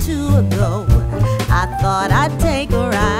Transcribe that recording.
two ago. I thought I'd take a ride.